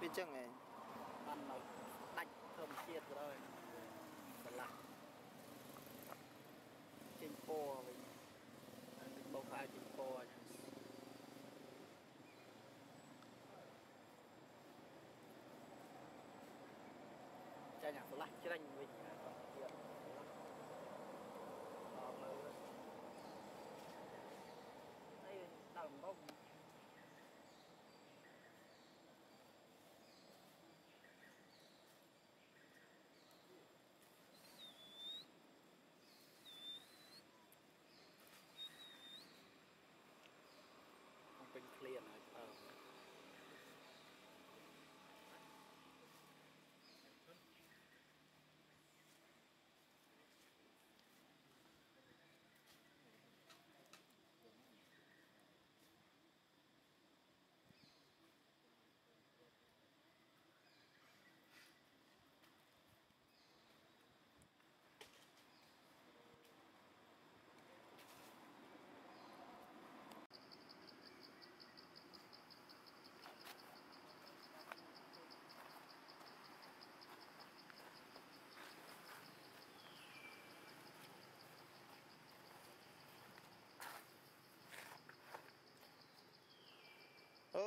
វាអញ្ចឹងឯងបាននៅដាច់ធម្មជាតិទៅហើយបន្លាស់ចេញពណ៌វិញហើយទឹកបោកហើយចេញពណ៌អញ្ចឹងចាញ់អាបន្លាស់ច្រាញ់វិញ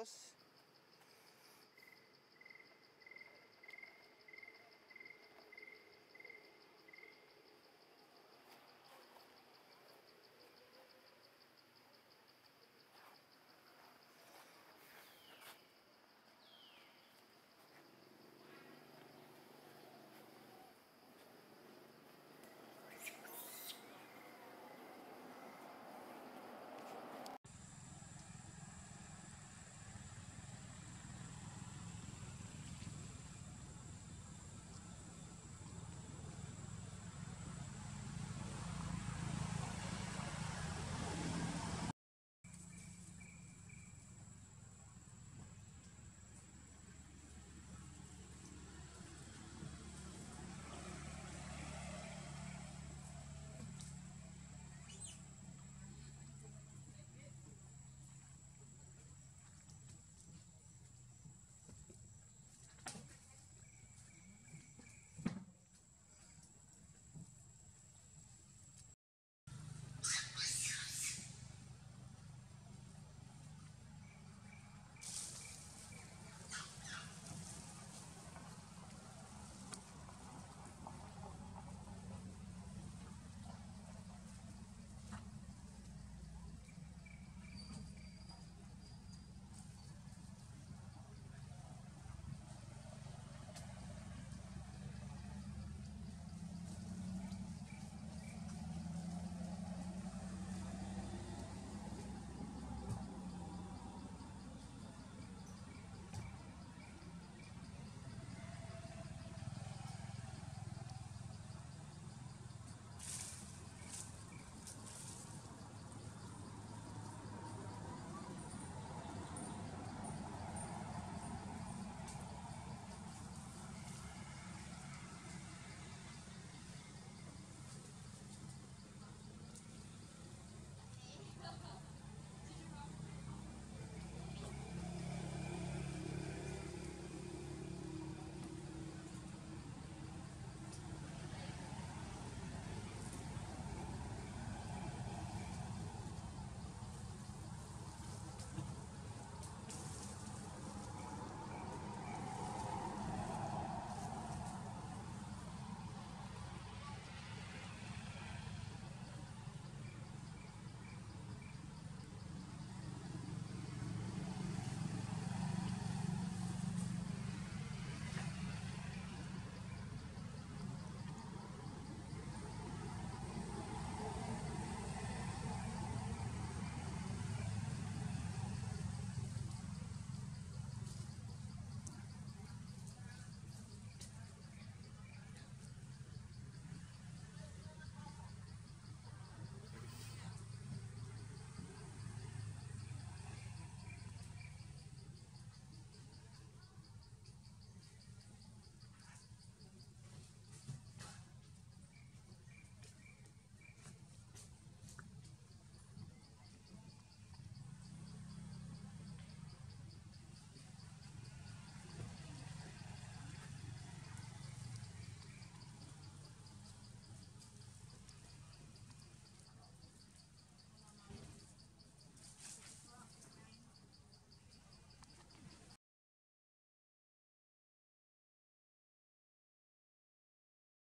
Dios